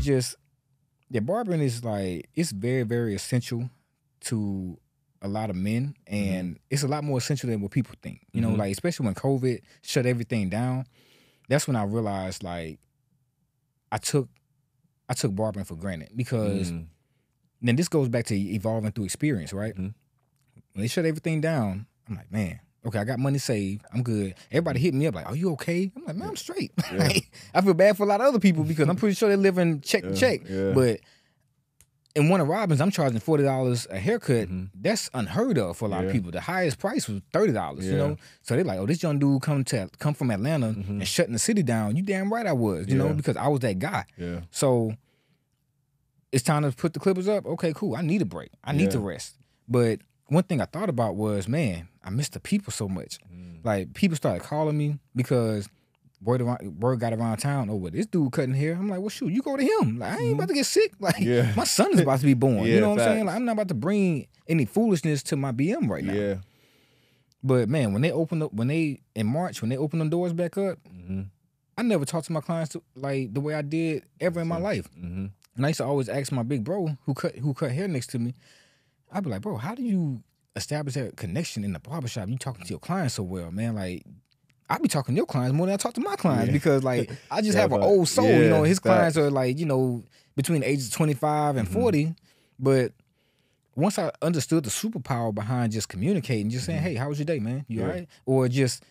it's just yeah, barbering is like it's very very essential to a lot of men, and it's a lot more essential than what people think. You know, Mhm. like especially when COVID shut everything down. That's when I realized like I took I took barbering for granted because Mm. then this goes back to evolving through experience, right? Mhm. When they shut everything down, I'm like, man, okay, I got money saved. I'm good. Everybody hit me up like, are you okay? I'm like, man, I'm straight. Yeah. Like, I feel bad for a lot of other people because I'm pretty sure they're living check to Yeah, check. yeah. But in Warner Robins, I'm charging forty dollars a haircut. Mhm. That's unheard of for a lot of people. The highest price was thirty dollars. You know, so they're like, "Oh, this young dude come to come from Atlanta Mhm. and shutting the city down." You damn right I was. You know, because I was that guy. Yeah. So it's time to put the clippers up. Okay, cool. I need a break. I need to rest. But one thing I thought about was, man, I miss the people so much. Mm. Like people started calling me because word around, word got around town. Oh, well, this dude cutting hair. I'm like, well, shoot, you go to him. Like, I ain't about to get sick. Like, Mm-hmm. Yeah. my son is about to be born. Yeah, you know what I'm saying? Like, I'm not about to bring any foolishness to my BM right now. Yeah. But man, when they open up, when they in March, when they open them doors back up, Mm-hmm. I never talked to my clients to, like the way I did ever in my life. Mm-hmm. And I used to always ask my big bro who cut who cut hair next to me. I'd be like, bro, how do you establish that connection in the barbershop? You talking to your clients so well, man. Like I'd be talking to your clients more than I talk to my clients Yeah. because like I just Yeah, have an old soul. you know, yeah, his clients are like, you know, between the ages of 25 and Mhm. 40. But once I understood the superpower behind just communicating, just saying, Mhm. hey, how was your day, man? You Yeah. all right? Or just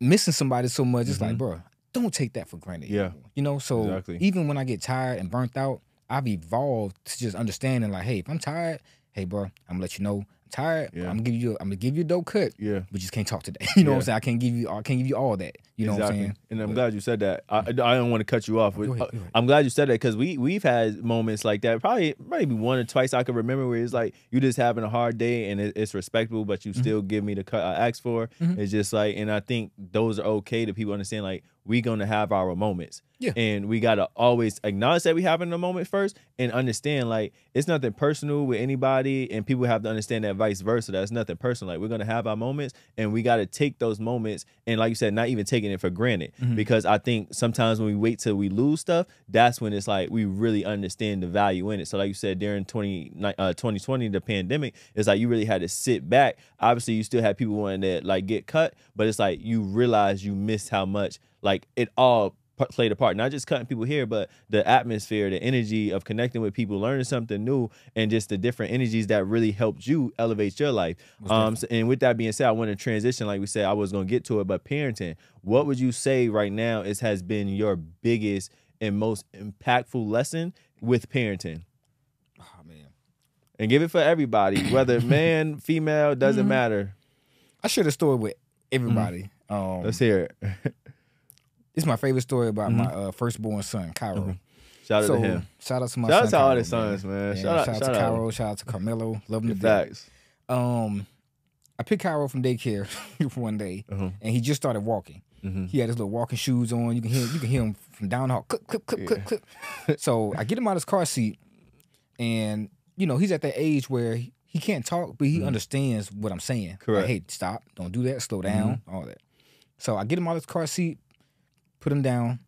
missing somebody so much, it's like, Mhm. bro, don't take that for granted. Yeah. You know, so Exactly. even when I get tired and burnt out, I've evolved to just understanding like, hey, if I'm tired, hey, bro, I'm gonna let you know I'm tired. Yeah. I'm gonna give you, I'm gonna give you a dope cut. Yeah. We just can't talk today. You know what I'm saying? I can't give you, I can't give you all that. You know what I'm saying? And I'm But- glad you said that. I, I don't want to cut you off. Go ahead, go ahead. I'm glad you said that because we we've had moments like that. Probably maybe one or twice I can remember where it's like you just having a hard day and it, it's respectable, but you Mhm. still give me the cut I asked for. Mhm. It's just like, and I think those are okay to people understand. Like we're gonna have our moments. Yeah. And we gotta always acknowledge that we having a moment first and understand like it's nothing personal with anybody and people have to understand that vice versa. That's nothing personal. Like we're gonna have our moments and we gotta take those moments and like you said, not even taking it for granted. Mhm. Because I think sometimes when we wait till we lose stuff, that's when it's like we really understand the value in it. So like you said, during 20, ni- uh, 2020, the pandemic, it's like you really had to sit back. Obviously, you still had people wanting to like get cut, but it's like you realize you missed how much like it all played a part. Not just cutting people here, but the atmosphere, the energy of connecting with people, learning something new, and just the different energies that really helped you elevate your life. Um, so- and with that being said, I want to transition, like we said, I was gonna get to it, but parenting. What would you say right now is has been your biggest and most impactful lesson with parenting? Oh man. And give it for everybody, whether man, female, doesn't Mhm. matter. I share the story with everybody. Um, Let's hear it. it's my favorite story about Mhm. my uh, firstborn son, Cairo. Mhm. Shout out so to him. shout out to my Shout out to all his sons, man. Yeah, Shout out- shout out shout to. Cairo. Shout out to Carmelo. Love him to facts. Um, I picked Cairo from daycare one day, Uh-huh. and he just started walking. Mhm. He had his little walking shoes on. You can hear you can hear him from down the hall. Clip, clip, clip, clip, clip. so I get him out of his car seat, and you know he's at that age where he, he can't talk, but he Mhm. understands what I'm saying. Like, Correct. hey, stop! Don't do that. Slow down. All that. So I get him out of his car seat, put him down.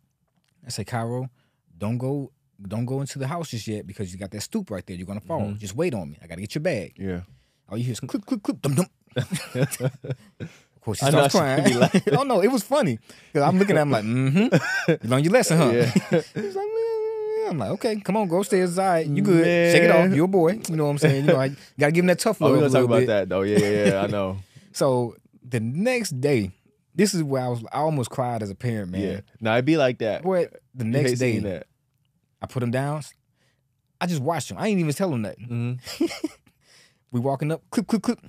I say, Cairo, don't go, don't go into the house just yet because you got that stoop right there. You're gonna fall. Mhm. Just wait on me. I gotta get your bag. Yeah. All you hear is clip, clip, clip, dum dum. Of course, he starts she be crying. laughing. oh no, it was funny because I'm looking at him like, mm-hmm. You learned your lesson, huh? Yeah. He's like, "Yeah." I'm like, okay, come on, go upstairs. All right. You good? Shake it off. You're a boy. You know what I'm saying? You know, I gotta give him that tough Oh, love. we're gonna talk about bit. that though. Yeah, yeah, yeah. I know. So the next day, this is where I was. I almost cried as a parent, man. Yeah. Now it'd be like that. Boy, the next day, that. I put him down. I just watched him. I ain't even tell him nothing. Mhm. We walking up, clip, clip, clip.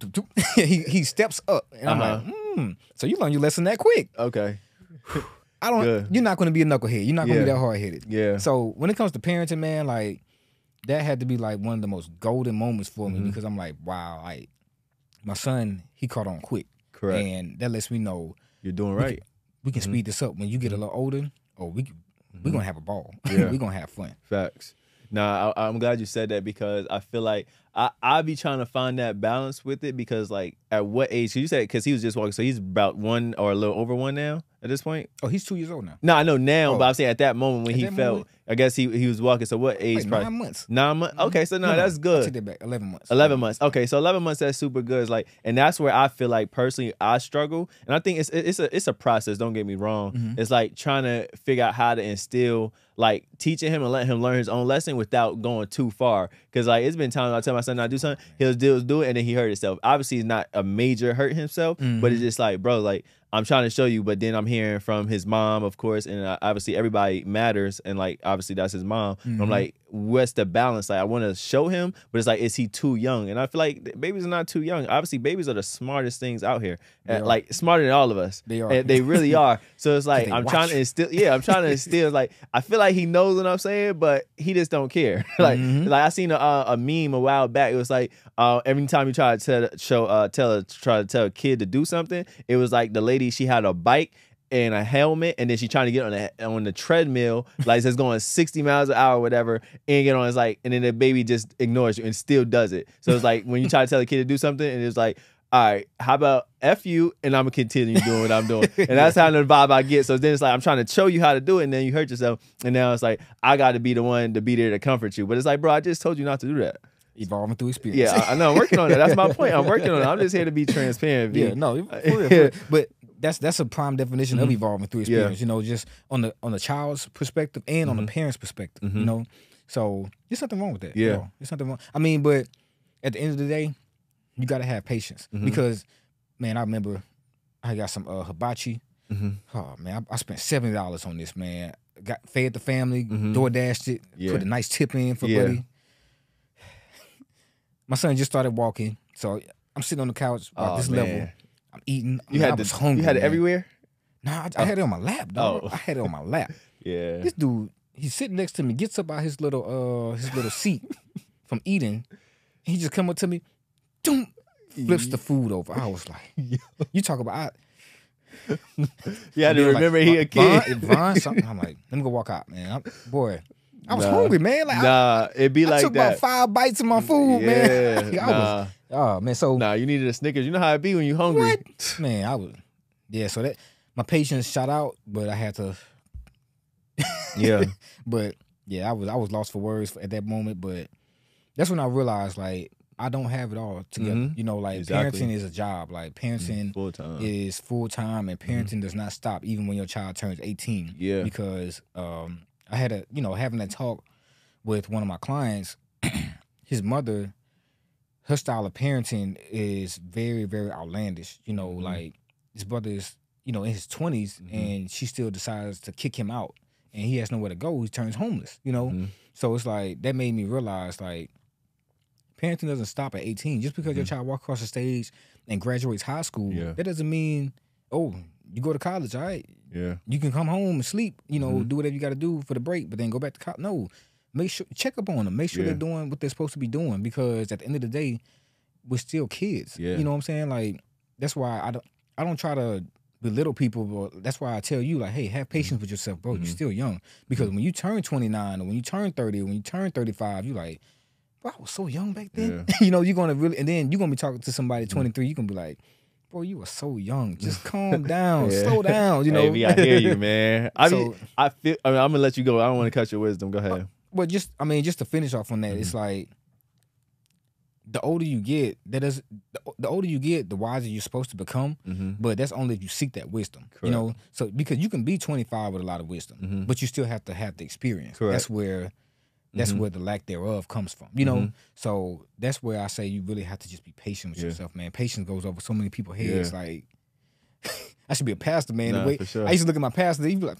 He he steps up, and I'm Uh-huh. like, hmm. So you learn your lesson that quick. Okay. I don't. Good. You're not going to be a knucklehead. You're not going to be that hard headed. Yeah. So when it comes to parenting, man, like that had to be like one of the most golden moments for me Mhm. because I'm like, wow, like my son, he caught on quick, Correct. and that lets me know You're doing we right. can, we can Mhm. speed this up when you get a little older. Oh, we we Mhm. gonna have a ball. Yeah. we gonna have fun. Facts. Nah, I, I'm glad you said that because I feel like I I be trying to find that balance with it because like at what age? you said because he was just walking, so he's about one or a little over one now. at this point? Oh, he's two years old now. No, I know now, Oh. but I'm saying at that moment when At he felt, moment? I guess he he was walking. So what age? Probably nine months. nine months. Okay, so no, that's I good. take that back. Eleven months. 11 months. Okay, so 11 months that's super good. It's like and that's where I feel like personally I struggle. And I think it's it's a it's a process, don't get me wrong. Mhm. It's like trying to figure out how to instill like teaching him and letting him learn his own lesson without going too far. Cause like it's been times I tell my son not do something, he'll do, do it and then he hurt himself. Obviously he's not a major hurt himself, but Mm-hmm. it's just like, bro, like I'm trying to show you, but then I'm hearing from his mom, of course, and uh, obviously everybody matters, and like obviously that's his mom. I'm Mhm. like, what's the balance? Like I want to show him, but it's like, is he too young? And I feel like babies are not too young. Obviously, babies are the smartest things out here, They Uh, like smarter than all of us. They are. And they really are. So it's like I'm watch. trying to instill. Yeah, I'm trying to instill. Like I feel like he knows what I'm saying, but he just don't care. like Mhm. like I seen a, uh, a meme a while back. It was like uh, every time you try to tell show uh, tell a, try to tell a kid to do something, it was like the lady she had a bike and a helmet, and then she trying to get on the on the treadmill, like it's going 60 miles an hour, or whatever, and get on. It's like, and then the baby just ignores you and still does it. So it's like when you try to tell a kid to do something, and it's like. All right, how about F you and I'm gonna continue doing what I'm doing. And that's how the vibe I get. So then it's like I'm trying to show you how to do it, and then you hurt yourself. And now it's like I gotta be the one to be there to comfort you. But it's like, bro, I just told you not to do that. Evolving through experience. Yeah, I, know. I'm working on that. That's my point. I'm working on it. I'm just here to be transparent. Yeah, no, for real, for real. but that's that's a prime definition of evolving through Mm-hmm. Yeah. experience. You know, just on the on the child's perspective and on the parent's perspective. You Mhm. know, so there's nothing wrong with that. Yeah. you there's nothing wrong. I mean, but at the end of the day, you got to have patience Mhm. because, man, I remember I got some uh, hibachi. Mhm. Oh man, I, I spent seventy dollars on this man. Got fed the family, Mhm. door dashed it, Yeah. put a nice tip in for Yeah. buddy. My son just started walking, so I'm sitting on the couch about Oh, this man. level. I'm eating. You Man, had I was hungry. You had it man. everywhere. Nah, I, I had it on my lap, dog. Oh. I had it on my lap. Yeah. This dude, he's sitting next to me, gets up out his little uh his little seat from eating. He just come up to me, doom, flips the food over. I was like, you talk about I, You had they to were like, remember he a kid. Von, Von, something. I'm like, let me go walk out, man. I'm, boy, I was Nah. hungry, man. Like I, Nah, it'd be I like took that. about five bites of my food, yeah, man. I nah, was, oh man, so nah. You needed a Snickers. You know how it be when you hungry. What? man, I was, yeah. So that my patience shot out, but I had to. Yeah. But yeah, I was I was lost for words at that moment. But that's when I realized like I don't have it all together. Mhm. You know, like Exactly. parenting is a job. Like parenting Full time. is full time, and parenting does not stop even when your child turns eighteen. Mm-hmm. Yeah. Because um, I had a you know having that talk with one of my clients. his mother, her style of parenting is very very outlandish. You know, Mhm. like his brother is you know in his 20s Mhm. and she still decides to kick him out, and he has nowhere to go. He turns homeless. You know. Mhm. So it's like that made me realize like parenting doesn't stop at 18. Just because your Mhm. child walks across the stage and graduates high school, Yeah. that doesn't mean oh you go to college. All right, Yeah. you can come home and sleep. You know, Mhm. do whatever you got to do for the break, but then go back to college. No, make sure check up on them. Make sure Yeah. they're doing what they're supposed to be doing because at the end of the day, we're still kids. Yeah. You know what I'm saying? Like that's why I don't I don't try to belittle people, but that's why I tell you like, hey, have patience with yourself, bro. Mhm. You're still young because when you turn 29 or when you turn 30 or when you turn 35, you like, bro, I was so young back then. you know, you're gonna really, and then you're gonna be talking to somebody 23. You're gonna be like, bro, you were so young. Just calm down, Yeah. slow down. You know, Hey, I hear you, man. I mean, So- I feel. I mean, I'm gonna let you go. I don't want to cut your wisdom. Go ahead. But just I mean, just to finish off on that, Mm-hmm. it's like the older you get, that does the, the older you get, the wiser you're supposed to become. Mm-hmm. But that's only if you seek that wisdom. You know, so because you can be 25 with a lot of wisdom, Mhm. but you still have to have the experience. Correct. That's where that's Mhm. where the lack thereof comes from. You know, Mhm. so that's where I say you really have to just be patient with Yeah. yourself, man. Patience goes over so many people's heads. Yeah. Like I should be a pastor, man. Nah, the way sure. I used to look at my pastor, he'd be like,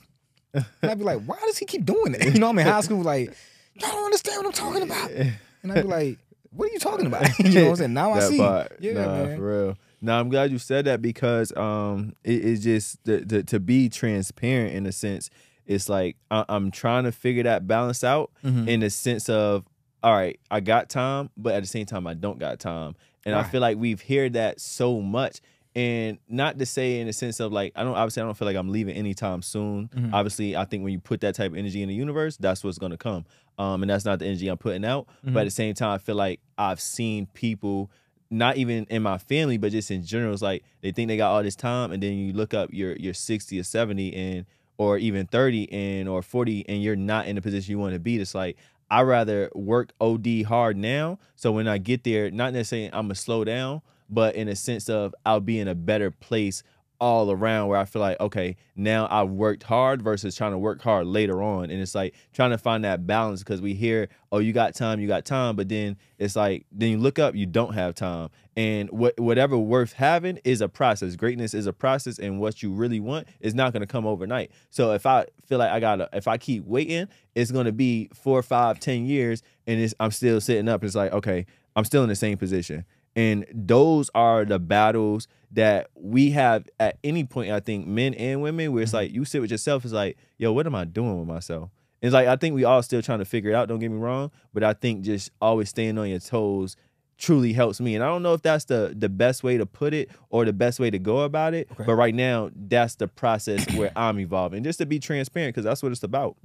and I'd be like, why does he keep doing that? You know, I'm in high school, like, y'all don't understand what I'm talking about. And I'd be like, what are you talking about? you know what I'm saying? Now I see. part. Yeah, nah, man. for real. Now I'm glad you said that because um, it, it's just the, the, to be transparent in a sense. It's like I, I'm trying to figure that balance out Mhm. in the sense of, all right, I got time, but at the same time I don't got time, and I feel like we've heard that so much. And not to say in the sense of like I don't obviously I don't feel like I'm leaving anytime soon. Mhm. Obviously, I think when you put that type of energy in the universe, that's what's gonna come. Um, and that's not the energy I'm putting out. But Mm-hmm. at the same time, I feel like I've seen people not even in my family, but just in general, it's like they think they got all this time, and then you look up you're you're sixty or seventy, and or even thirty and or forty, and you're not in the position you want to be. It's like I rather work OD hard now, so when I get there, not necessarily I'm gonna slow down, but in a sense of I'll be in a better place all around where I feel like, okay, now I've worked hard versus trying to work hard later on. And it's like trying to find that balance because we hear, oh, you got time, you got time, but then it's like then you look up, you don't have time. And what whatever worth having is a process. Greatness is a process, and what you really want is not gonna come overnight. So if I feel like I gotta if I keep waiting, it's gonna be four, five, ten years, and I'm still sitting up. It's like, okay, I'm still in the same position. And those are the battles that we have at any point, I think, men and women, where it's Mm-hmm. like you sit with yourself, it's like, yo, what am I doing with myself? It's like I think we all still trying to figure it out, don't get me wrong, but I think just always staying on your toes truly helps me. And I don't know if that's the the best way to put it or the best way to go about it, Okay. but right now that's the process where I'm evolving. Just to be transparent, because that's what it's about.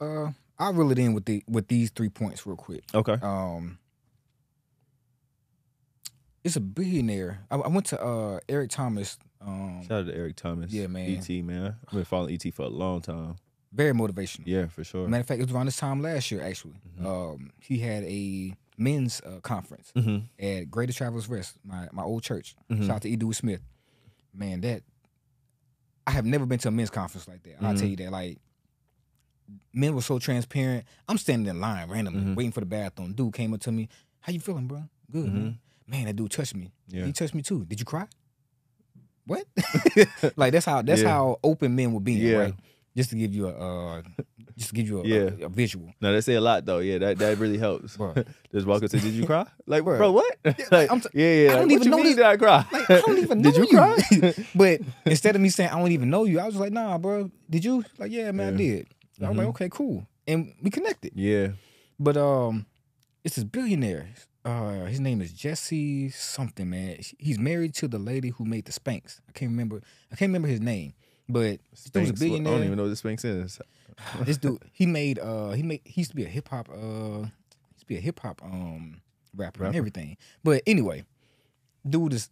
Uh, I'll reel it in with the with these three points real quick. Okay. Um, it's a billionaire. I, I went to uh Eric Thomas. Um, Shout out to Eric Thomas. Yeah, man. ET, man. I've been following ET for a long time. very motivational. Yeah, for sure. Matter of fact, it was around this time last year actually. Mhm. Um, he had a men's uh, conference Mm-hmm. at Greater Travelers Rest, my my old church. Mhm. Shout out to E. Dewey Smith. Man, that I have never been to a men's conference like that. I'll Mhm. tell you that. Like men were so transparent. I'm standing in line randomly, Mhm. waiting for the bathroom. Dude came up to me. How you feeling, bro? Good. man." Man, that dude touched me. Yeah. He touched me too. Did you cry? What? like that's how that's Yeah. how open men were being, Yeah. right? Just to give you a uh, just to give you a, Yeah. a, a visual. No, they say a lot though. Yeah, that, that really helps. Just walk up and say, "Did you cry?" Like, Bro. bro, what? like, I'm t- yeah, yeah. I don't like, even know this- Did I cry? Like, I don't even know Did you you. cry? but instead of me saying I don't even know you, I was like, nah, bro. Did you? Like, yeah, man, I did. I was like, Mhm. okay, cool, and we connected. yeah. But um, it's this billionaire. Uh, his name is Jesse something, man. He's married to the lady who made the Spanx. I can't remember. I can't remember his name. But this dude's a Spanx. What- I don't even know what this Spanx is. this dude, he made uh, he made he used to be a hip hop uh, he used to be a hip hop um rapper, and everything. But anyway, dude is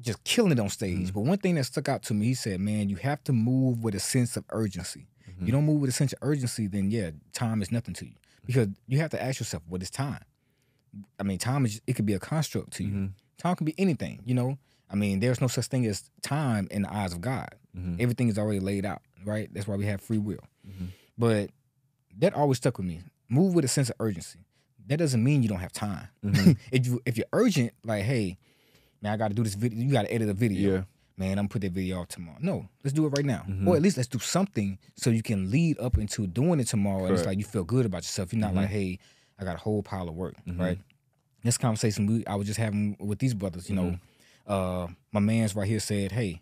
just killing it on stage. Mhm. But one thing that stuck out to me, he said, "Man, you have to move with a sense of urgency. Mhm. You don't move with a sense of urgency, then yeah, time is nothing to you because you have to ask yourself, what is time? I mean, time is it could be a construct to you. Mhm. Time can be anything. You know, I mean, there's no such thing as time in the eyes of God. Mhm. Everything is already laid out, right? That's why we have free will. Mhm. But that always stuck with me. Move with a sense of urgency. That doesn't mean you don't have time. Mhm. if you if you're urgent, like, hey, man, I got to do this video. You got to edit a video. Yeah. Man, I'm gonna put that video out tomorrow. No, let's do it right now, Mhm. or at least let's do something so you can lead up into doing it tomorrow. And it's like you feel good about yourself. You're not Mhm. like, hey, I got a whole pile of work, Mhm. right? This conversation we, I was just having with these brothers. You know, Mm-hmm. uh, my man's right here said, hey,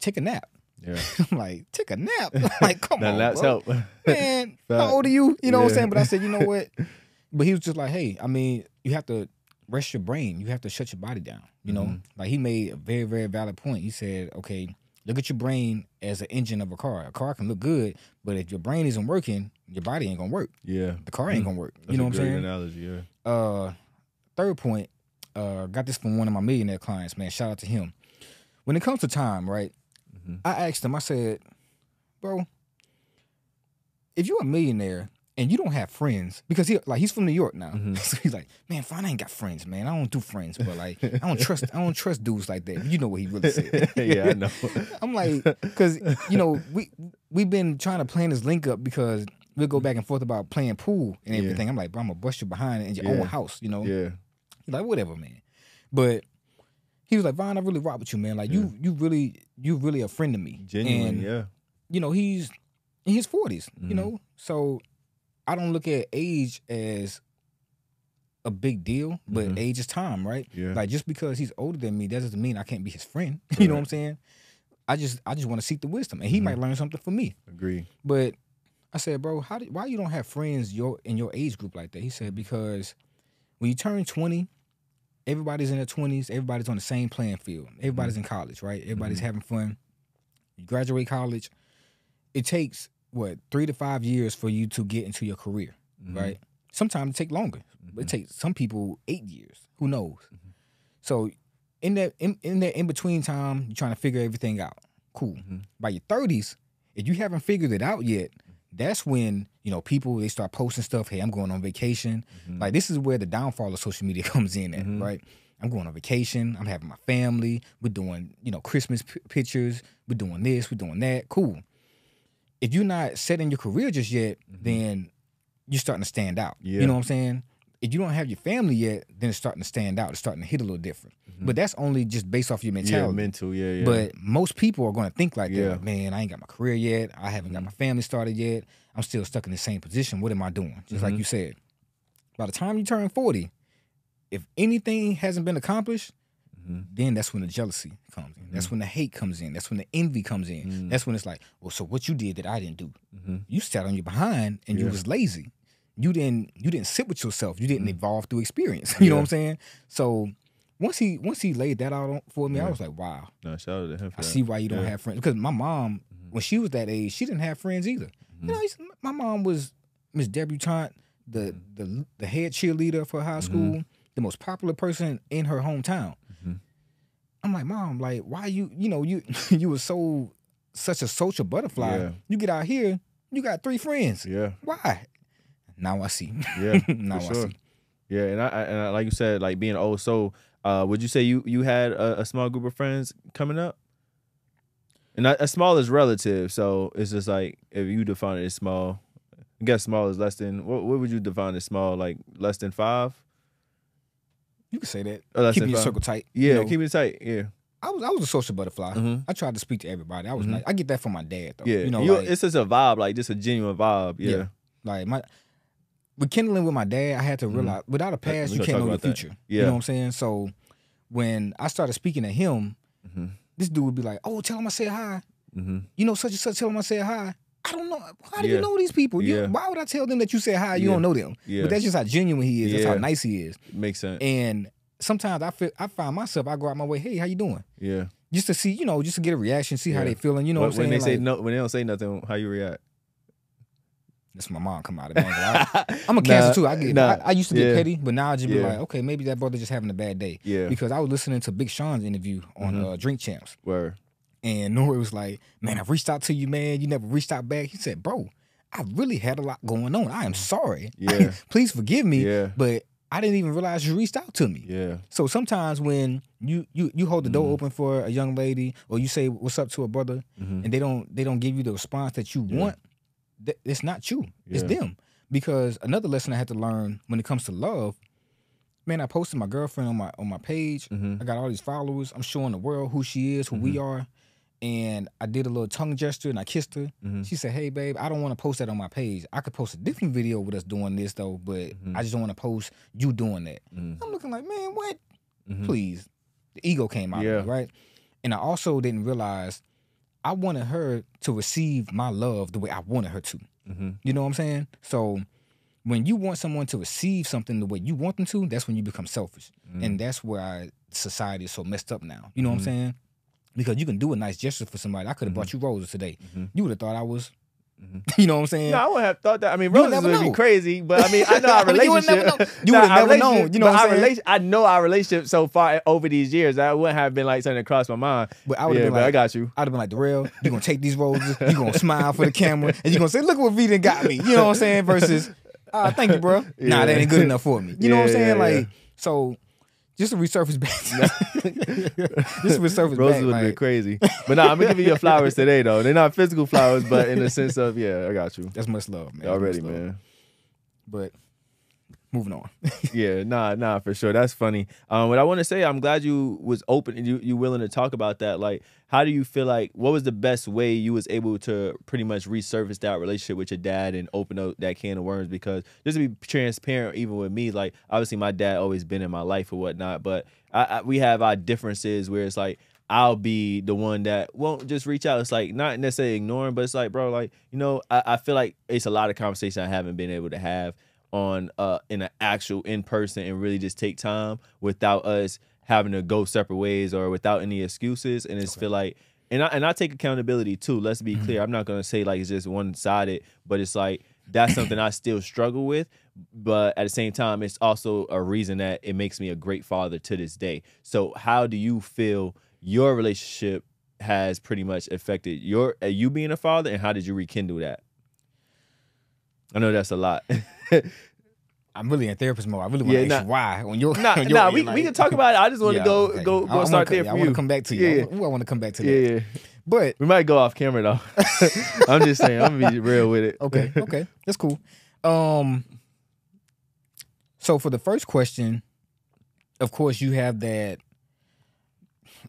take a nap. Yeah. I'm like, take a nap. like, come Now on, that's bro help. man, how old are you? You know what I'm saying? But I said, you know what? But he was just like, hey, I mean, you have to rest your brain. You have to shut your body down. You know, Mhm. like he made a very, very valid point. He said, okay, look at your brain as an engine of a car. A car can look good, but if your brain isn't working, your body ain't gonna work. yeah. The car ain't Mm. gonna work. That's you know a what I'm saying? Analogy. Yeah. Uh, third point, uh, got this from one of my millionaire clients. Man, shout out to him. When it comes to time, right? Mhm. I asked him. I said, "Bro, if you're a millionaire and you don't have friends, because he like he's from New York now, Mhm. so he's like, man, fine, I ain't got friends, man. I don't do friends, but like, I don't trust, I don't trust dudes like that. You know what he really said? yeah, I know. I'm like, because you know we we've been trying to plan this link up because we'll go back and forth about playing pool and Yeah. everything. I'm like, bro, I'm gonna bust you behind in your Yeah. own house, you know? yeah. He's like, whatever, man. But he was like, Von, I really rock with you, man. Like you, you really, you really a friend to me. Genuine. And, yeah. You know, he's in his 40s, you Mhm. know? So I don't look at age as a big deal, but Mhm. age is time, right? Yeah. Like just because he's older than me, that doesn't mean I can't be his friend. you know what I'm saying? I just I just want to seek the wisdom. And he Mhm. might learn something from me. Agree. But I said, bro, how do, why you don't have friends your in your age group like that? He said because when you turn twenty, everybody's in their twenties. Everybody's on the same playing field. Everybody's in college, right? Everybody's Mhm. having fun. You graduate college. It takes what three to five years for you to get into your career, Mhm. right? Sometimes it take longer. But it takes some people eight years. Who knows? Mm-hmm. So in that in, in that in between time, you're trying to figure everything out. Cool. Mhm. By your thirties, if you haven't figured it out yet, that's when you know people they start posting stuff. Hey, I'm going on vacation. Mhm. Like this is where the downfall of social media comes in at, Mhm. right? I'm going on vacation. I'm having my family. We're doing, you know, Christmas p- pictures. We're doing this. We're doing that. Cool. If you're not setting your career just yet, Mhm. then you're starting to stand out. Yeah. You know what I'm saying? If you don't have your family yet, then it's starting to stand out. It's starting to hit a little different. But that's only just based off your yeah, mentality. mental, yeah, yeah. But most people are going to think like Yeah. that. Man, I ain't got my career yet. I haven't got Mhm. my family started yet. I'm still stuck in the same position. What am I doing? Just like Mhm. you said. By the time you turn 40, if anything hasn't been accomplished, Mhm. then that's when the jealousy comes in. That's when the hate comes in. That's when the envy comes in. Mm. That's when it's like, well, so what you did that I didn't do? Mhm. You sat on your behind and you was lazy. You didn't you didn't sit with yourself. You didn't Mm. evolve through experience. You know what I'm saying? So once he once he laid that out on- for me, I was like, wow. No, shout out to him I that. see why you don't Yeah. have friends. Because my mom, Mhm. when she was that age, she didn't have friends either. Mhm. You know, my mom was Miss Debutante, the the the head cheerleader for high school, the most popular person in her hometown. I'm like, mom, like, why you, you know, you you were so such a social butterfly. Yeah. You get out here, you got three friends. Yeah, Why? Now I see. yeah, now I see. Yeah, and I, and I, like you said, like being old. So, uh, would you say you you had a, a small group of friends coming up? And a, a small is relative, so it's just like if you define it as small, I guess small is less than. What, what would you define as small? Like less than five? You can say that. Or less Keep your circle tight. Yeah, You know, keep it tight. Yeah, I was I was a social butterfly. Mhm. I tried to speak to everybody. I was Mhm. nice. I get that from my dad though. yeah. You know, like, it's just a vibe, like just a genuine vibe. Yeah, Yeah. like my rekindling with my dad, I had to realize without a past, you can't know your future. Yeah. You know what I'm saying? So when I started speaking to him, hmm this dude would be like, "Oh, tell him I said hi. hmm You know, such and such. Tell him I said hi." I don't know. How do Yeah. you know these people? You, Yeah. Why would I tell them that you said hi? You Yeah. don't know them. yeah. But that's just how genuine he is. That's how nice he is. makes sense. And sometimes I feel I find myself I go out my way. Hey, how you doing? yeah. Just to see, you know, just to get a reaction, see how they feeling. You know when, what I'm saying? when they say Like, no, when they don't say nothing, how you react? That's my mom come out of it. I'm a cancer Nah, too. I get. nah, I, I used to get yeah. petty, but now I just be Yeah. like, okay, maybe that brother just having a bad day. Yeah, Because I was listening to Big Sean's interview on Mhm. uh, Drink Champs, word. And Nori was like, "Man, I've reached out to you, man. You never reached out back." He said, "Bro, I really had a lot going on. I am sorry. Yeah. Please forgive me, Yeah, but I didn't even realize you reached out to me." yeah, So sometimes when you you you hold the door Mhm. open for a young lady, or you say what's up to a brother, hmm and they don't they don't give you the response that you Yeah. want, th- it's not you. It's them. Because another lesson I had to learn when it comes to love, man, I posted my girlfriend on my on my page. hmm I got all these followers. I'm showing the world who she is, who we Mm-hmm. are. And I did a little tongue gesture and I kissed her. hmm She said, Hey babe, I don't want to post that on my page. I could post a different video with us doing this though, but Mhm. I just don't want to post you doing that. hmm I'm looking like, man, what? hmm Please. The ego came out Yeah. of me, right? And I also didn't realize I wanted her to receive my love the way I wanted her to. hmm You know what I'm saying? So when you want someone to receive something the way you want them to, that's when you become selfish. Mm-hmm. And that's why society is so messed up now. You know what. I'm saying? Because you can do a nice gesture for somebody. I could have bought you roses today. Mhm. You would have thought I was, Mhm. you know what I'm saying? No, I wouldn't have thought that. I mean, You would roses would be crazy, but I mean, I know our I mean, you would never relationship. know. You Nah, would have never known. You know what I'm our saying? relation- I know our relationship so far over these years. That wouldn't have been like something that crossed my mind. But I would have yeah, been like, I got you. I'd have been like, Darrell, you're gonna take these roses, you're gonna smile for the camera, and you're gonna say, look what V got me. You know what I'm saying? Versus, ah, thank you, bro. Nah, that ain't good enough for me. You know what I'm saying? yeah, like, yeah. so just to resurface back. just to resurface Roses back. would be Like, crazy. But nah, I'm gonna give you your flowers today, though. They're not physical flowers, but in the sense of yeah, I got you that's much love, man. already, Much love. man. But moving on. yeah, nah, nah, for sure. That's funny. Um, what I want to say, I'm glad you was open and you you willing to talk about that. Like, how do you feel like? What was the best way you was able to pretty much resurface that relationship with your dad and open up that can of worms? Because just to be transparent, even with me, like obviously my dad always been in my life or whatnot, but I, I, we have our differences where it's like. I'll be the one that won't just reach out. It's like not necessarily ignoring, but it's like, bro, like, you know, I, I feel like it's a lot of conversation I haven't been able to have on uh in an actual in person and really just take time without us having to go separate ways or without any excuses and it's feel like and I and I take accountability too. Let's be clear. I'm not gonna say like it's just one sided, but it's like that's something I still struggle with. But at the same time, it's also a reason that it makes me a great father to this day. So, how do you feel your relationship has pretty much affected your uh, you being a father, and how did you rekindle that? I know that's a lot. I'm really in therapist mode. I really want Yeah, to ask nah. you why when you're nah, nah, we, like- we can talk about it. I just want to Yeah, go okay. go go start there yeah, I want to come back to you. Yeah, I want to come back to that. yeah, yeah. But We might go off camera though. I'm just saying. I'm gonna be real with it. okay, okay, that's cool. Um, so for the first question, of course, you have that.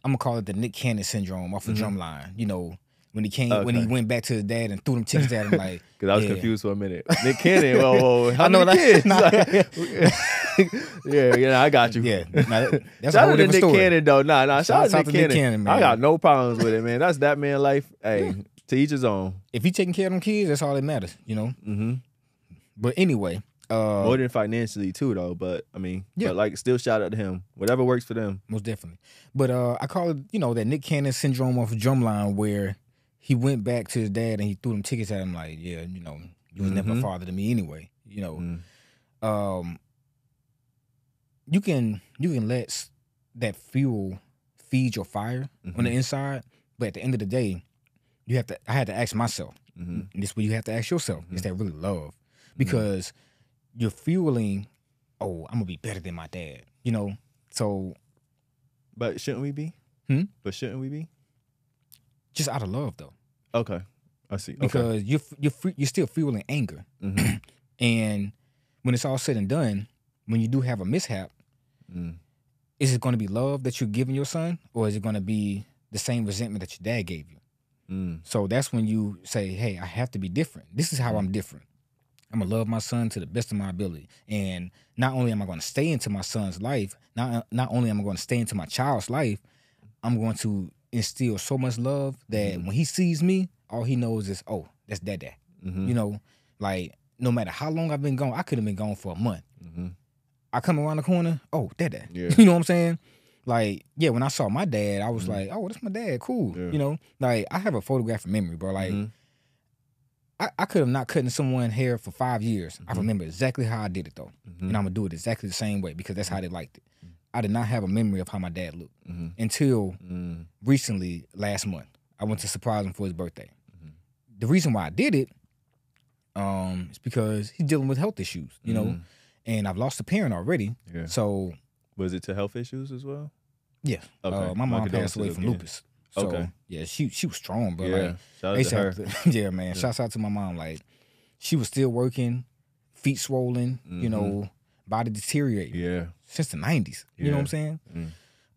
I'm gonna call it the Nick Cannon syndrome off of Mhm. Drumline. You know, when he came, when he went back to his dad and threw them tickets at him, like, Because I was Yeah. confused for a minute. Nick Cannon. Whoa, whoa. How I know many that- kids? yeah, yeah. I got you. yeah, nah, that's a Shout whole out to Nick story. Cannon though. Nah, nah. Shout, Shouts out to Nick Cannon. Cannon, I got no problems with it, man. That's that man life. Hey, to each his own. If he taking care of them kids, that's all that matters, you know. Mm-hmm. But anyway, uh, More than financially too, though. But I mean, Yeah. but like, still shout out to him. Whatever works for them. most definitely. But uh, I call it, you know, that Nick Cannon syndrome off of Drumline, where he went back to his dad and he threw them tickets at him, like, yeah, you know, you was never a father to me anyway, you know. Mm. Um, you can you can let that fuel feed your fire on the Mhm. inside, but at the end of the day, you have to. I had to ask myself, Mhm. and this is what you have to ask yourself: Is Mhm. that really love? Because you're fueling. Oh, I'm gonna be better than my dad, you know. So But shouldn't we be? Hmm? But shouldn't we be? Just out of love, though. Okay, I see. Okay. because you're you're free, you're still fueling anger, Mhm. and when it's all said and done, when you do have a mishap, Mm. is it going to be love that you're giving your son, or is it going to be the same resentment that your dad gave you? Mm. So that's when you say, "Hey, I have to be different. This is how I'm different. I'm gonna love my son to the best of my ability, and not only am I going to stay into my son's life, not not only am I going to stay into my child's life, I'm going to instill so much love that Mhm. when he sees me, all he knows is, oh, that's dad, dad. Mhm. You know, like no matter how long I've been gone, I could have been gone for a month. Mhm. I come around the corner, oh, dad, dad. Yeah. You know what I'm saying? Like, yeah, when I saw my dad, I was Mhm. like, oh, that's my dad. Cool. Yeah. You know, like I have a photographic memory, bro. Like, Mhm. I, I could have not cutting someone's hair for five years. I Mhm. remember exactly how I did it though. And I'm gonna do it exactly the same way because that's how they liked it. I did not have a memory of how my dad looked Mhm. until Mm. recently, last month. I went to surprise him for his birthday. Mhm. The reason why I did it, um, is because he's dealing with health issues, you know, Mm. and I've lost a parent already. Yeah. So Was it to health issues as well? yeah, Okay. uh, my mom passed away from again. lupus. So Okay. yeah, she she was strong, but yeah. like Shout out to her. shout out to- yeah, man. Shouts out to my mom. Like she was still working, feet swollen, you Mhm. know, body deteriorating Yeah. Since the nineties. You know what I'm saying? Mm.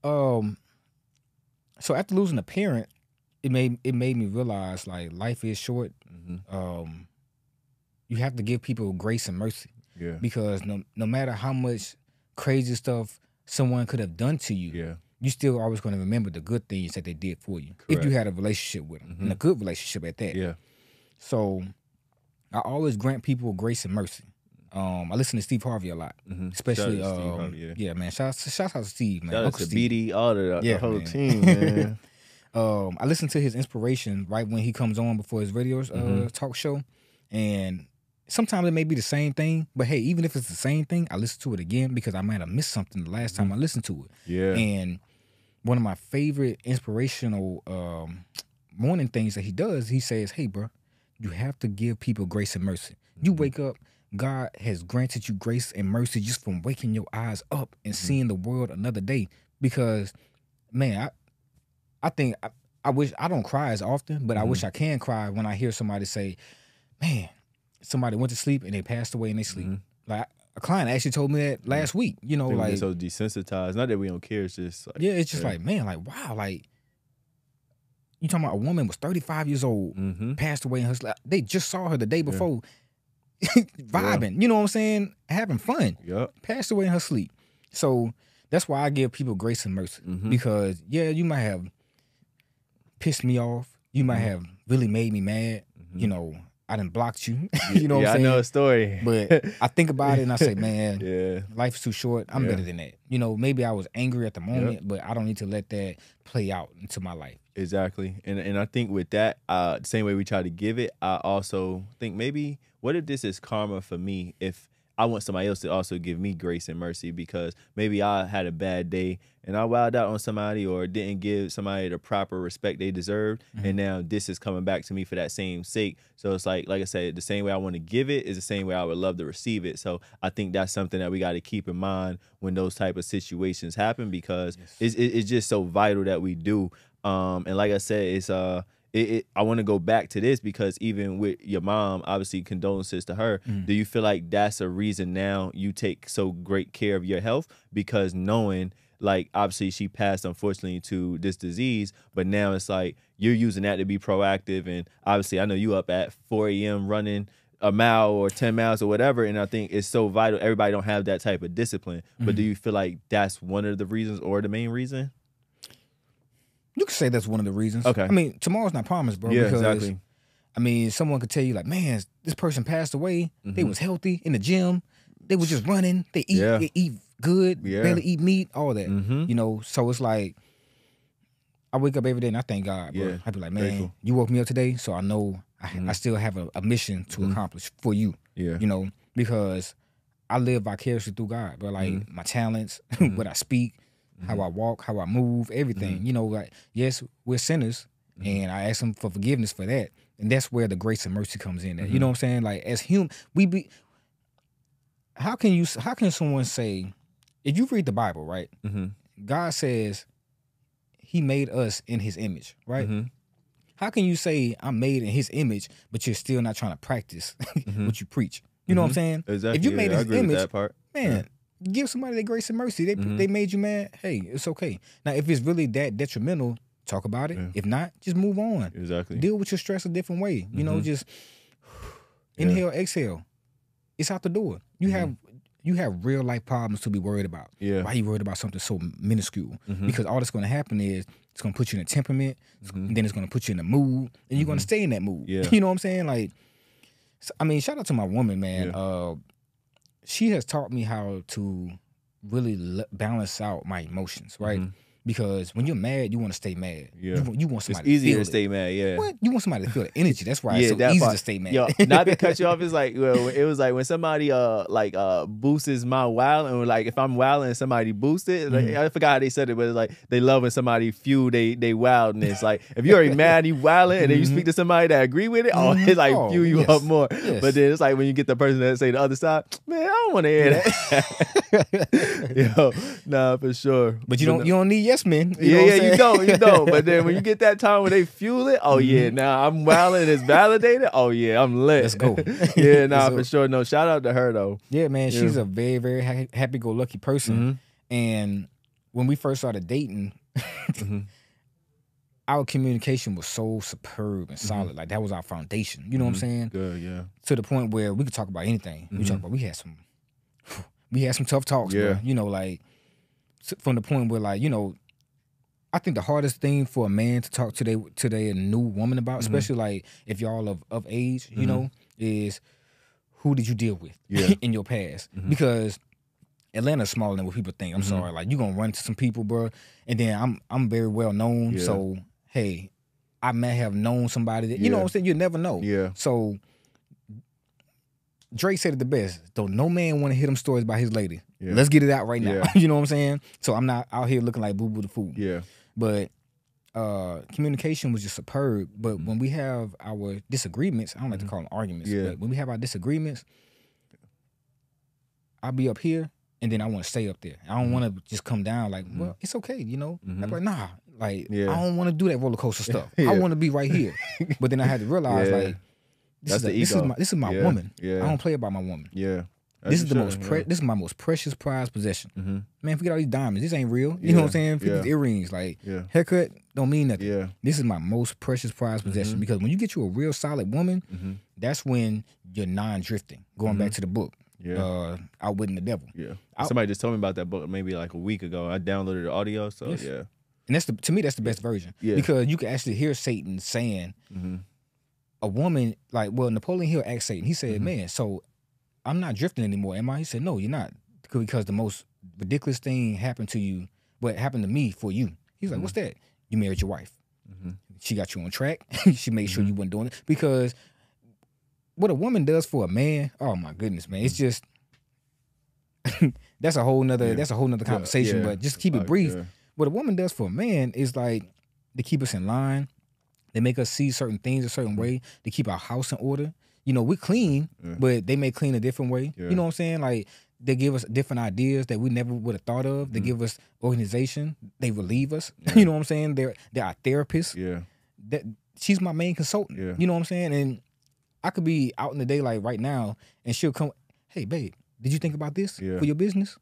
Um. So after losing a parent, it made it made me realize like life is short. Mhm. Um, you have to give people grace and mercy Yeah. because no no matter how much crazy stuff someone could have done to you, Yeah. you still always going to remember the good things that they did for you if you had a relationship with them and a Mhm. good relationship at that. Yeah. So I always grant people grace and mercy. Um, I listen to Steve Harvey a lot, Mhm. especially Shout out to Steve um, Harvey, yeah. yeah. man. Shout shout out to Steve, man. Shout out to Steve. BD, all the, Yeah, the whole man. team, man. Um, I listen to his inspiration right when he comes on before his radio uh, Mhm. talk show, and sometimes it may be the same thing. But hey, even if it's the same thing, I listen to it again because I might have missed something the last time I listened to it. yeah. And one of my favorite inspirational um, morning things that he does, he says, "Hey, bro, you have to give people grace and mercy. You Mhm. wake up." God has granted you grace and mercy just from waking your eyes up and Mhm. seeing the world another day. Because, man, I, I think I, I wish I don't cry as often, but I Mhm. wish I can cry when I hear somebody say, "Man, somebody went to sleep and they passed away in their sleep." Mhm. Like a client actually told me that last week. You know, like so desensitized. Not that we don't care. It's just like yeah, it's just yeah. like man, like wow, like you talking about a woman was thirty five years old, Mm-hmm. passed away in her sleep. They just saw her the day before, vibing. You know what I'm saying? Having fun. Yep. Passed away in her sleep. So that's why I give people grace and mercy Mhm. because yeah, you might have pissed me off. You might Mhm. have really made me mad. Mhm. You know, I didn't blocked you. you know yeah, I'm I know a story. But I think about it and I say, man, yeah. life is too short. I'm Yeah. better than that. You know, maybe I was angry at the moment, but I don't need to let that play out into my life. Exactly. And and I think with that, uh the same way we try to give it, I also think maybe what if this is karma for me if I want somebody else to also give me grace and mercy because maybe I had a bad day and I wowed out on somebody or didn't give somebody the proper respect they deserved. Mm-hmm. And now this is coming back to me for that same sake. So it's like, like I said, the same way I want to give it is the same way I would love to receive it. So I think that's something that we got to keep in mind when those type of situations happen because it's, it's just so vital that we do. Um, and like I said, it's uh, it, it, I want to go back to this because even with your mom, obviously condolences to her. Mm. Do you feel like that's a reason now you take so great care of your health because knowing like obviously she passed unfortunately to this disease, but now it's like you're using that to be proactive and obviously I know you up at 4 a.m. running a mile or 10 miles or whatever and I think it's so vital everybody don't have that type of discipline. But do you feel like that's one of the reasons or the main reason? You could say that's one of the reasons. Okay. I mean, tomorrow's not promised, bro. yeah, because, exactly. I mean, someone could tell you like, man, this person passed away. They Mhm. was healthy in the gym. They was just running. They eat. Yeah. They eat good. Yeah. Barely eat meat. All that. Mhm. You know. So it's like, I wake up every day and I thank God, bro. Yeah. I be like, man, cool. you woke me up today, so I know I, Mhm. I still have a, a mission to Mhm. accomplish for you. Yeah. You know, because I live vicariously through God, but like Mm-hmm. my talents, Mhm. what I speak, how I walk, how I move, everything. Mm-hmm. You know, like yes, we're sinners, and I ask Him for forgiveness for that, and that's where the grace and mercy comes in. You Mm-hmm. know what I'm saying? Like as human, we be. How can you? How can someone say, if you read the Bible, right? Mm-hmm. God says He made us in His image, right? How can you say I'm made in His image, but you're still not trying to practice what you preach? You know what I'm saying? Mm-hmm. Exactly. If you yeah, made I His image, with that part. man, give somebody their grace and mercy. They Mhm. they made you mad. Hey, it's okay. Now, if it's really that detrimental, talk about it. Yeah. If not, just move on. Exactly. Deal with your stress a different way. You know, Mhm. just Yeah. inhale, exhale. It's out the door. You Mhm. have you have real life problems to be worried about. Yeah. Why you worried about something so minuscule? Mhm. Because all that's going to happen is it's going to put you in a temperament. Mhm. Then it's going to put you in a mood, and you're going to stay in that mood. Yeah. You know what I'm saying? Like, I mean, shout out to my woman, man. Yeah. Uh, she has taught me how to really balance out my emotions, right? Mhm. Because when you're mad, you want to stay mad. Yeah. You, want- you want It's easier to, to stay mad. Yeah. What? You want somebody to feel the energy. That's why it's Yeah, so that easy part. to stay mad. Yo, not to cut you off, it's like well, it was like when somebody uh like uh boosts my wow and like if I'm wilding and somebody boosts it, like, Mhm. I forgot how they said it, but it's like they love when somebody fuel they they wildness. Like if you're already mad, you wilding, and then you Mhm. speak to somebody that agree with it, oh, Mhm. it like Oh, fuel you yes. up more. Yes. But then it's like when you get the person that say the other side, man, I don't want to hear that. Yo, nah, for sure. But you don't you don't need yes men. yeah, yeah, you don't, you don't. But then when you get that time when they fuel it, oh yeah, now I'm wilding it's validated. Oh yeah, I'm lit. Let's go. yeah, nah, Let's for sure. No, shout out to her though. Yeah, man, Yeah. she's a very, very ha- happy-go-lucky person. Mhm. And when we first started dating, Mhm. our communication was so superb and solid. Like that was our foundation. You know what I'm Mhm. saying? Good, yeah. To the point where we could talk about anything. We talk about we had some, we had some tough talks. Yeah. bro. You know, like from the point where like you know, I think the hardest thing for a man to talk to their to their new woman about, Mhm. especially like if y'all of of age, you Mhm. know, is who did you deal with Yeah. in your past? Mhm. Because Atlanta's smaller than what people think. I'm Mhm. sorry. Like you gonna run to some people, bro, and then I'm I'm very well known. Yeah. So hey, I may have known somebody that you know what I'm saying. You never know. Yeah. So Drake said it the best. Don't no man want to hear them stories about his lady. Yeah. Let's get it out right now. Yeah. you know what I'm saying? So I'm not out here looking like boo boo the fool. Yeah. But uh communication was just superb. But when we have our disagreements, I don't like to call them arguments. Mm-hmm. Yeah. But when we have our disagreements, I'll be up here and then I want to stay up there. I don't Mhm. want to just come down like, Mhm. well, it's okay, you know. I'm Mhm. like, nah, like Yeah. I don't want to do that roller coaster stuff. Yeah. I want to be right here. but then I had to realize Yeah. like this That's is, the this is my this is my woman. Yeah. I don't play about my woman. Yeah. This is the most pre- this is my most precious prized possession. Mm-hmm. Man, forget all these diamonds. This ain't real. You know what I'm saying? Forget Yeah. these earrings. Like Yeah. haircut don't mean nothing. Yeah. This is my most precious prized possession because when you get you a real solid woman, Mm-hmm. that's when you're non-drifting. Going back to the book, Yeah. uh, outwitting the devil, yeah. Somebody just told me about that book maybe like a week ago. I downloaded the audio, so Yes. yeah. and that's the to me that's the best version Yeah. because you can actually hear Satan saying Mm-hmm. a woman like well Napoleon Hill asked Satan. He said. "Man, so I'm not drifting anymore, am I?" He said, "No, you're not, because the most ridiculous thing happened to you. What happened to me for you?" He's like, Mhm. "What's that? You married your wife." Mm-hmm. She got you on track. she made sure you mm-hmm. weren't doing it because what a woman does for a man, oh my goodness, man, it's mm. just that's a whole nother Yeah. that's a whole nother conversation. yeah. But just keep it brief. yeah. What a woman does for a man is like they keep us in line. They make us see certain things a certain mm. way. They keep our house in order. You know, we clean. Yeah. but they may clean a different way. Yeah. You know what I'm saying? Like they give us different ideas that we never would have thought of. They mm. give us organization. They relieve us. you know what I'm saying? They're they're our therapists. Yeah. That she's my main consultant. Yeah. You know what I'm saying? And I could be out in the day like right now, and she'll come. Hey, babe, did you think about this Yeah. for your business?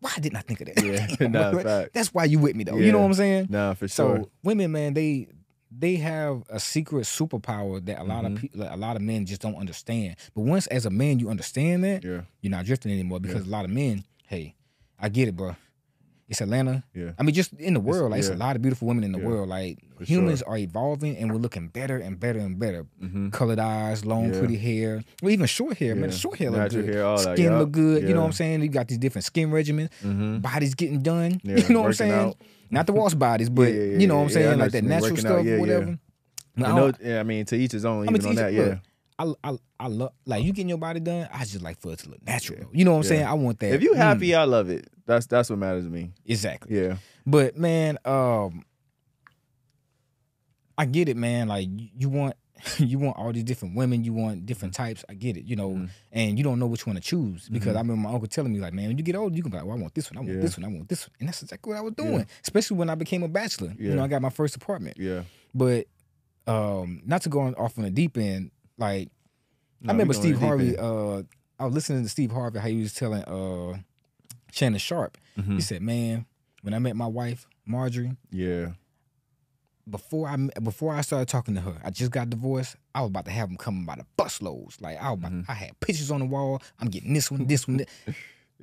Why didn't I think of that? Yeah. Nah. That's why you with me though. You know what I'm saying? Nah, for sure. So women, man, they they have a secret superpower that a lot Mm-hmm. of people, a lot of men just don't understand. But once as a man you understand that, Yeah. you're not drifting anymore because a lot of men, hey, I get it, bro. It's Atlanta. Yeah. I mean, just in the world, like it's a lot of beautiful women in the Yeah. world. Like For humans sure. are evolving, and we're looking better and better and better. Mm-hmm. Colored eyes, long, Yeah. pretty hair, or even short hair. Man, short hair look good. hair, that, Skin yup. look good. You know what I'm saying? You got these different skin regimens. Mm-hmm. Bodies getting done. Yeah, you know what I'm saying? out. Not the wash bodies, but Yeah, yeah, you know what I'm saying, yeah, like that natural stuff out, yeah, or whatever. I know, yeah, I mean, to each his own, I mean, even on that, yeah. look, I, I, I love like you getting your body done. I just like for it to look natural. though. You know what I'm Yeah. saying? I want that. If you mm, happy, I love it. That's that's what matters to me. exactly. Yeah. But man, um, I get it, man. Like you want you want all these different women, you want different types. I get it, you know, Mm-hmm. and you don't know which one to choose because I remember my uncle telling me like, man, when you get older, you can be like, well, I want this one, I want Yeah. this one, I want this one, and that's exactly what I was doing. Especially when I became a bachelor. You know, I got my first apartment. Yeah. But um, not to go on off on the deep end, like No, I remember Steve Harvey. Uh, I was listening to Steve Harvey how he was telling uh, Shannon Sharpe. Mhm. He said, "Man, when I met my wife Marjorie, Yeah. Before I before I started talking to her, I just got divorced. I was about to have them coming by the busloads. Like I was about, Mm-hmm. I had pictures on the wall. I'm getting this one, this one. This.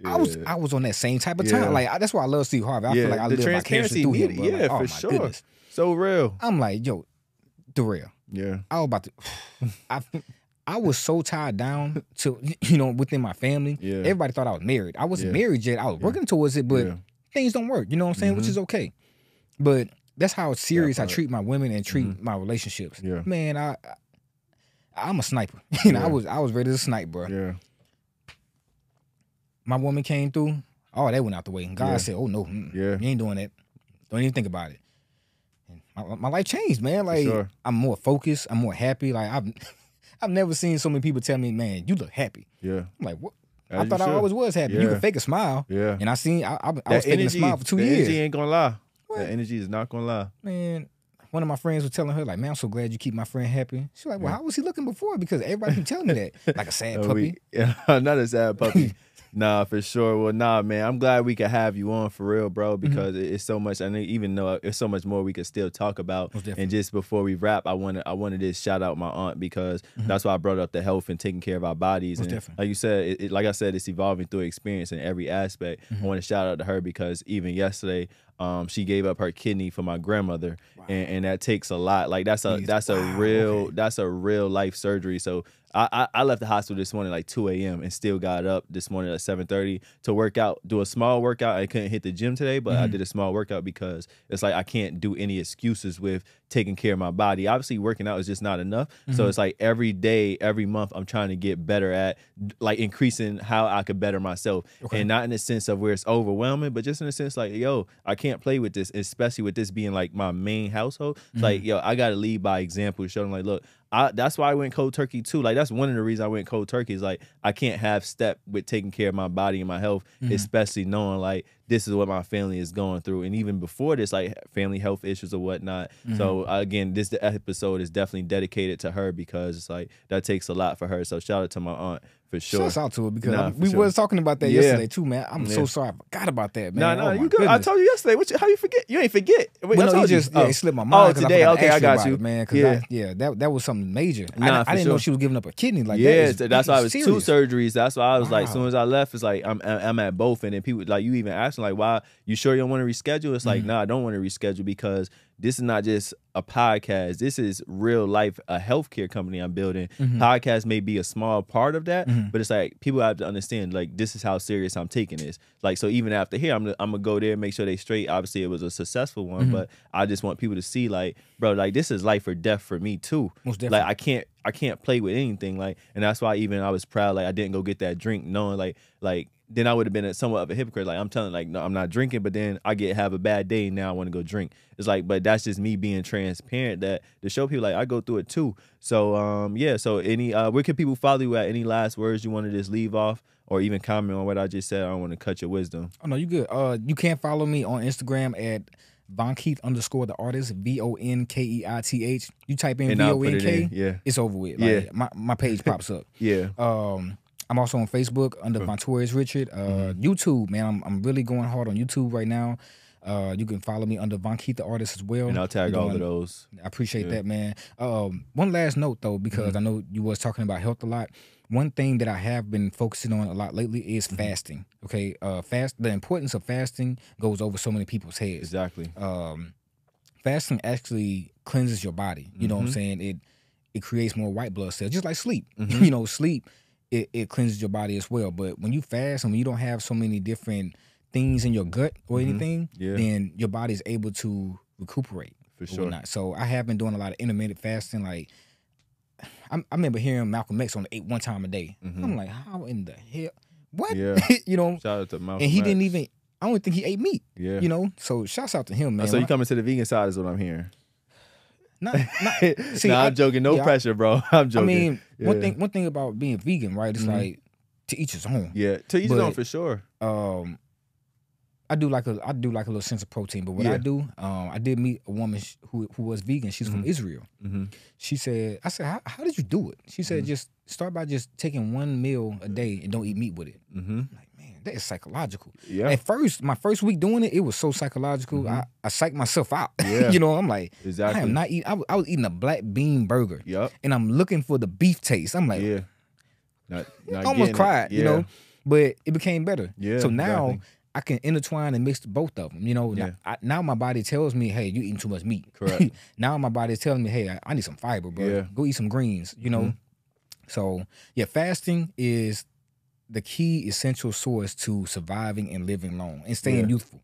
I was I was on that same type of Yeah. time. Like I, that's why I love Steve Harvey. I yeah. feel like I the live vicariously through him. Bro. Yeah, Like, oh for my sure. goodness. So real. I'm like, yo, the real. Yeah. I was about to. I I was so tied down to you know within my family. Yeah. Everybody thought I was married. I wasn't Yeah. married yet. I was working towards it, but Yeah. things don't work. You know what I'm saying? Which Mhm. is okay. But that's how serious I treat my women and treat Mhm. my relationships. Yeah. Man, I, I I'm a sniper. you know, I was I was ready to snipe, bro. Yeah. My woman came through. Oh, that went out the way. And God Yeah. said, "Oh no, Yeah. you ain't doing that. Don't even think about it." And my, my life changed, man. Like sure. I'm more focused. I'm more happy. Like I've I've never seen so many people tell me, "Man, you look happy." Yeah. I'm like, what? As I thought I always was happy. You can fake a smile, Yeah. and I seen I, I, I was faking a smile for two years. energy ain't gonna lie. What? The energy is not gonna lie. man, one of my friends was telling her, like, man, I'm so glad you keep my friend happy. She's like, well, Yeah. how was he looking before? Because everybody keep telling me that. Like a sad Uh, puppy. yeah, not a sad puppy. nah, for sure. Well, nah, man. I'm glad we could have you on for real, bro, Mm-hmm. because it's so much. I mean, even though it's so much more we could still talk about. And just before we wrap, I want to I wanted to shout out my aunt because that's why I brought up the health and taking care of our bodies. Mm-hmm. And definitely. like you said, it, it- like I said, it's evolving through experience in every aspect. Mm-hmm. I want to shout out to her because even yesterday. Um, she gave up her kidney for my grandmother, and, and that takes a lot. Like that's a that's a Wow, real okay. that's a real life surgery. So I, I I left the hospital this morning like 2 a.m. and still got up this morning at 7:30 to work out, do a small workout. I couldn't hit the gym today, but I Mm-hmm. did a small workout because it's like I can't do any excuses with taking care of my body. Obviously, working out is just not enough. Mm-hmm. So it's like every day, every month, I'm trying to get better at like increasing how I could better myself, and not in the sense of where it's overwhelming, but just in the sense like, yo, I can't play with this, especially with this being like my main household. Mm-hmm. Like, yo, I gotta lead by example, show them like, look, I, that's why I went cold turkey too. Like that's one of the reasons I went cold turkey is like I can't have step with taking care of my body and my health, Mm-hmm. especially knowing like this is what my family is going through, and even before this, like family health issues or whatnot. Mm-hmm. So again, this episode is definitely dedicated to her because it's like that takes a lot for her. So shout out to my aunt for sure. Shouts out to it because Nah, we sure. was talking about that Yeah. yesterday too, man. I'm so sorry. I forgot about that, No, man. no, Oh, you good. I told you yesterday. What you, how you forget? You ain't forget. Wait, Well, I no, you just you. yeah, Oh. it slipped my mind. Oh, today. I Okay, I got you. it, man. Yeah. I, yeah, that that was something major. I, Nah, didn't- I didn't know she was giving up a kidney like yeah, that. so that's why I was two surgeries. That's why I was like, as soon as I left, it's like I'm I'm at both, and then people like you even asking like, why you sure you don't want to reschedule? It's Mm-hmm. like, nah, I don't want to reschedule because this is not just a podcast. This is real life, a healthcare company I'm building. Mhm. Podcast may be a small part of that, Mhm. but it's like people have to understand like this is how serious I'm taking this. Like so, even after here, I'm I'm gonna go there make sure they straight. Obviously, it was a successful one, Mhm. but I just want people to see like, bro, like this is life or death for me too. Most definitely. Like I can't I can't play with anything. Like, and that's why even I was proud. Like I didn't go get that drink, knowing like like then I would have been a, somewhat of a hypocrite. Like I'm telling like no, I'm not drinking, but then I get have a bad day. Now I want to go drink. It's like, but that's just me being transparent. That to show people like I go through it too. So um yeah. So any uh where can people follow you at? Any last words you want to just leave off? Or even comment on what I just said. I don't want to cut your wisdom. Oh no, you good. Uh, you can follow me on Instagram at Vonkeith underscore the artist V O N K E I T H. You type in V O N. K, Yeah. it's over with. Yeah. My my page pops up. Yeah. Um, I'm also on Facebook under Vontorius Richard. Uh, Mm-hmm. YouTube, man, I'm I'm really going hard on YouTube right now. Uh, you can follow me under Vonkeith the artist as well. And I'll tag all of those. I appreciate Yeah. that, man. Um, one last note though, because Mm-hmm. I know you was talking about health a lot. One thing that I have been focusing on a lot lately is Mm-hmm. fasting. Okay, uh, fast. The importance of fasting goes over so many people's heads. Exactly. Um, fasting actually cleanses your body. You know what I'm Mhm. saying? It it creates more white blood cells, just like sleep. Mhm. you know, sleep it, it cleanses your body as well. But when you fast and when you don't have so many different things in your gut or Mhm. anything, Yeah. then your body's able to recuperate For sure. whatnot. So I have been doing a lot of intermittent fasting. Like I, I remember hearing Malcolm X on eight one time a day. Mhm. I'm like, how in the hell? What? Yeah. you know, Shout out to Malcolm. and he X. didn't even. I don't think he ate meat. Yeah. You know, so shouts out to him, man. So you coming to the vegan side is what I'm hearing. Not, not, See, nah, I- I'm joking. No yeah, pressure, bro. I'm joking. I mean, one thing one thing about being vegan, right? It's Mhm. like to each his own. yeah, to each his own for sure. Um, I do like a I do like a little sense of protein, but what Yeah. I do, um, I did meet a woman sh- who who was vegan. She's from Mhm. Israel. hmm She said, I said, how, how did you do it? She said, Mhm. just start by just taking one meal a day and don't eat meat with it. hmm like, that is psychological. Yeah, At first, my first week doing it, it was so psychological. Mhm. I, I psyched myself out. Yeah. you know, I'm like, exactly. I am not eating. I was, I was eating a black bean burger, Yep. and I'm looking for the beef taste. I'm like, yeah. Not, not I almost cried, you know, but it became better. Yeah. so now exactly. I can intertwine and mix both of them. You know, Yeah. now, I, now my body tells me, hey, you eating too much meat. Correct. now my body is telling me, hey, I, I need some fiber, bro. Yeah. Go eat some greens. You know. Mhm. So yeah, fasting is the key essential source to surviving and living long and staying Yeah. youthful.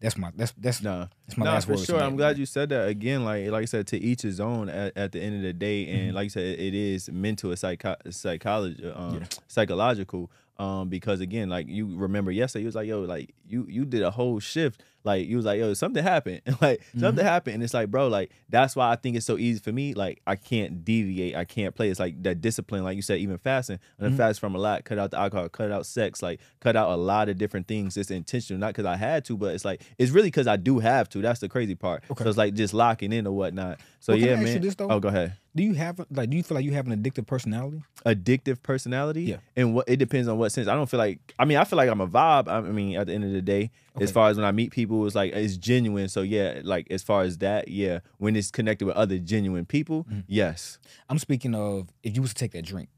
That's my that's that's Nah. that's my nah, last for words. on sure. I'm glad you said that again. Like, like I said, to each his own. At, at the end of the day, and Mhm. like you said, it, is mental, psycho- psychology, um, Yeah. psychological. Um, because again, like you remember yesterday, you was like, "Yo, like you you did a whole shift." Like you was like, "Yo, something happened." like Mm-hmm. something happened, and it's like, bro, like that's why I think it's so easy for me. Like I can't deviate, I can't play. It's like that discipline, like you said, even fasting. I'm Mhm. fast from a lot, cut out the alcohol, cut out sex, like cut out a lot of different things. It's intentional, not because I had to, but it's like it's really because I do have to. That's the crazy part. Okay. So it's like just locking in or whatnot. So Well, yeah, man. this. Oh, go ahead. Do you have like do you feel like you have an addictive personality? Addictive personality. Yeah. And what it depends on what sense. I don't feel like. I mean, I feel like I'm a vibe. I mean, at the end of the day, as far as when I meet people, it's like it's genuine. So yeah, like as far as that, yeah. When it's connected with other genuine people, Mhm. yes. I'm speaking of if you was to take that drink.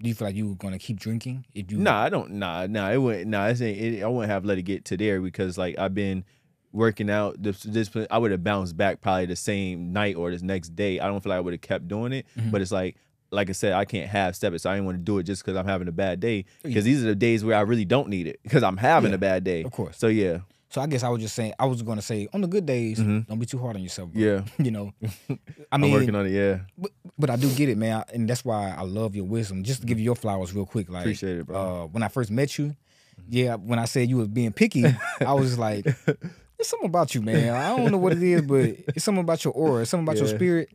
Do you feel like you were gonna keep drinking? If you Nah, I don't. Nah, nah. It wouldn't. Nah, it I wouldn't have let it get to there because like I've been working out. This, this I would have bounced back probably the same night or this next day. I don't feel like I would have kept doing it. Mhm. But it's like, like I said, I can't half step it. So I didn't want to do it just because I'm having a bad day. Yeah. Because these are the days where I really don't need it because I'm having Yeah, a bad day. of course. So yeah, So I guess I was just saying I was gonna say on the good days, Mhm. don't be too hard on yourself. Bro. yeah. you know. I I'm mean, working on it. Yeah, but, but I do get it, man, and that's why I love your wisdom. Just to give you your flowers real quick, like appreciate it, bro. uh, when I first met you, yeah, when I said you was being picky, I was like, "There's something about you, man. I don't know what it is, but it's something about your aura, it's something about your spirit."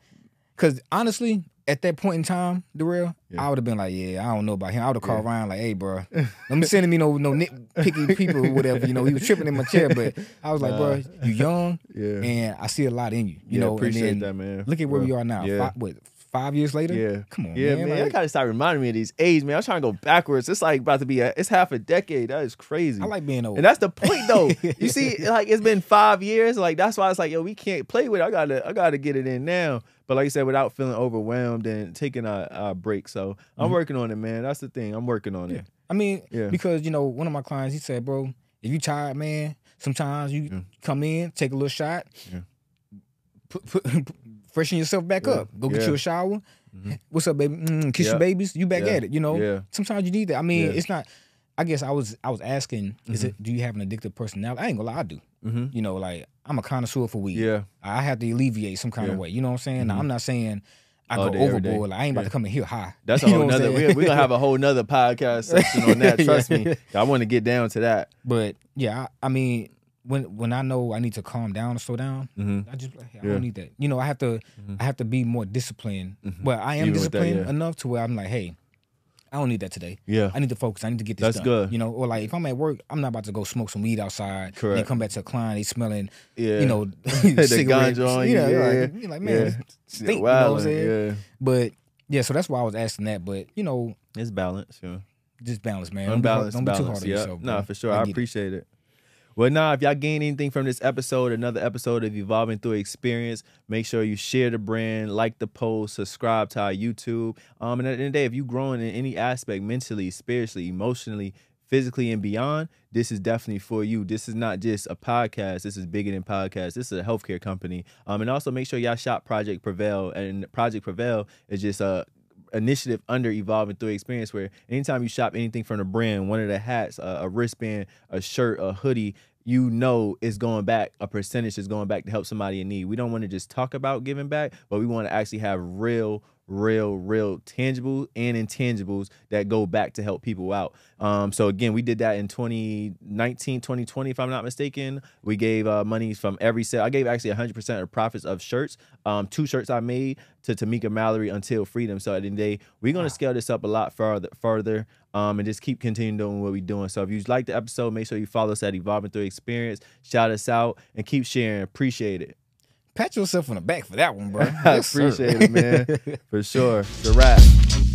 Because honestly, at that point in time, Darrell, Yeah. I would have been like, "Yeah, I don't know about him." I would have called Ryan like, "Hey, bro, don't be sending me no no nitpicky people or whatever." You know, he was tripping in my chair, but I was like, Nah. "Bro, you young, yeah, and I see a lot in you." You yeah. know, appreciate that, man. look at where Bro. we are now. Yeah. Five, what five years later? Yeah. Come on, Yeah, man. man. I like- gotta start reminding me of these age, man. I'm trying to go backwards. It's like about to be a, it's half a decade. That is crazy. I like being old. and that's the point though. you see, like it's been five years. Like that's why it's like, yo, we can't play with it. I gotta I gotta get it in now. But like you said, without feeling overwhelmed and taking a, a break. So I'm Mhm. working on it, man. That's the thing. I'm working on Yeah. it. I mean, Yeah. because you know, one of my clients, he said, "Bro, if you tired, man, sometimes you Yeah. come in, take a little shot, Yeah. put, put, freshen yourself back Yeah, up. Go get yeah. you a shower. Mhm. What's up, baby? Mm, kiss Yeah, your babies. You back yeah, at it. You know. yeah. Sometimes you need that. I mean, Yeah. it's not. I guess I was I was asking, is Mm-hmm. it? Do you have an addictive personality? I ain't gonna lie, I do. Mhm. You know, like I'm a connoisseur for weed. Yeah. I have to alleviate some kind of way. You know what I'm saying? Now, Mhm. I'm not saying I All go overboard. Like, I ain't about Yeah. to come in here high. That's a whole nother. We're we gonna have a whole nother podcast section on that. Trust me. I want to get down to that. But yeah, I, I mean, when when I know I need to calm down or slow down, Mm-hmm. I just like, hey, I Yeah. don't need that. You know, I have to Mhm. I have to be more disciplined. Mhm. Well, I am Even with that, disciplined yeah. enough to where I'm like, hey, I don't need that today. Yeah. I need to focus. I need to get this That's done. good. You know, or like if I'm at work, I'm not about to go smoke some weed outside. Correct. then come back to a client, they smelling, Yeah. you know, the cigarettes. on you know, Yeah. you're like, you're like, man, yeah. stink, you know what I'm saying? Yeah. But yeah, so that's why I was asking that. But you know, It's balance. Yeah. just balance, man. Don't be Unbalanced Don't be, too hard on Yeah. yourself. Nah, for sure. I, it. appreciate it. Well, nah, if y'all gain anything from this episode, another episode of Evolving Through Experience, make sure you share the brand, like the post, subscribe to our YouTube. Um, and at the end of the day, if you're growing in any aspect, mentally, spiritually, emotionally, physically, and beyond, this is definitely for you. This is not just a podcast. This is bigger than podcast. This is a healthcare company. Um, and also make sure y'all shop Project Prevail. And Project Prevail is just a initiative under evolving through experience where anytime you shop anything from the brand one of the hats a, a wristband a shirt a hoodie you know it's going back a percentage is going back to help somebody in need. We don't want to just talk about giving back but we want to actually have real real real tangible and intangibles that go back to help people out. Um so again we did that in 2019 2020 if i'm not mistaken. We gave uh money from every sale. I gave actually 100% of profits of shirts um two shirts i made to tamika mallory until freedom. So at the end of the day we're going to scale this up a lot further further um and just keep continuing doing what we're doing. So if you like the episode make sure you follow us at evolving through experience. Shout us out and keep sharing. Appreciate it Pat yourself on the back for that one, bro. I appreciate it, man. For sure. The wrap.